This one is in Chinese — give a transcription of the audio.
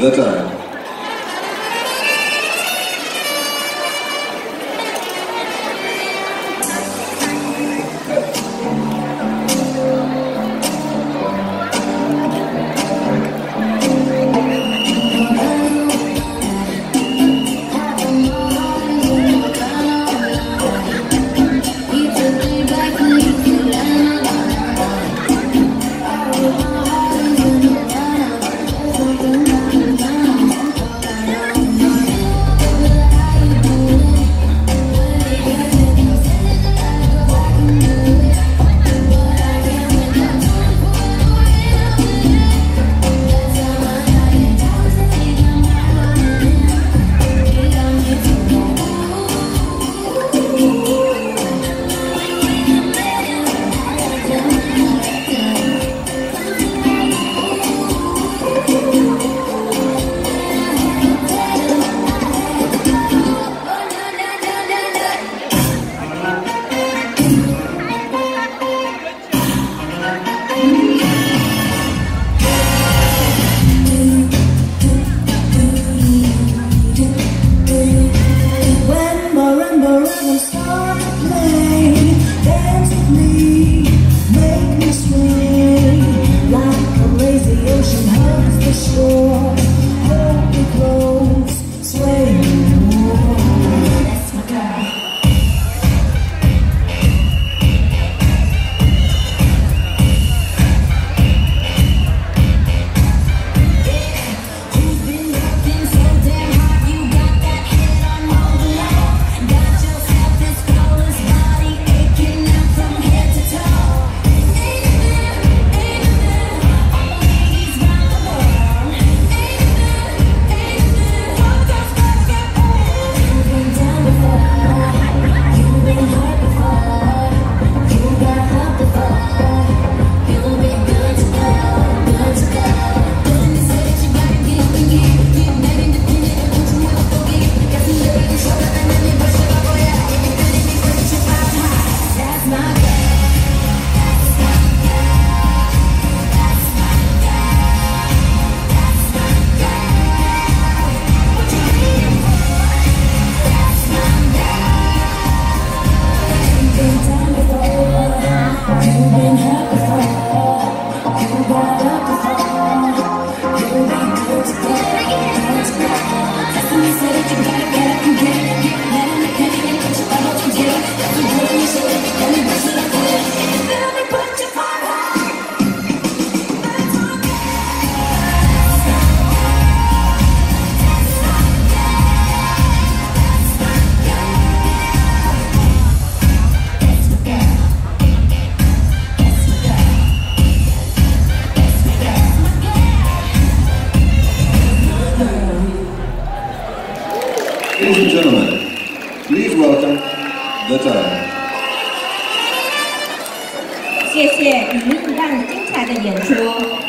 the time. Ladies and gentlemen, please welcome the judge. 谢谢您一样精彩的演出。